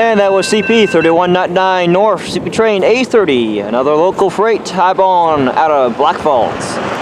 And that was CP 3199 North, CP train A30, another local freight, Hibon out of Black Falls.